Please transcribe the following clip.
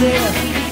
myself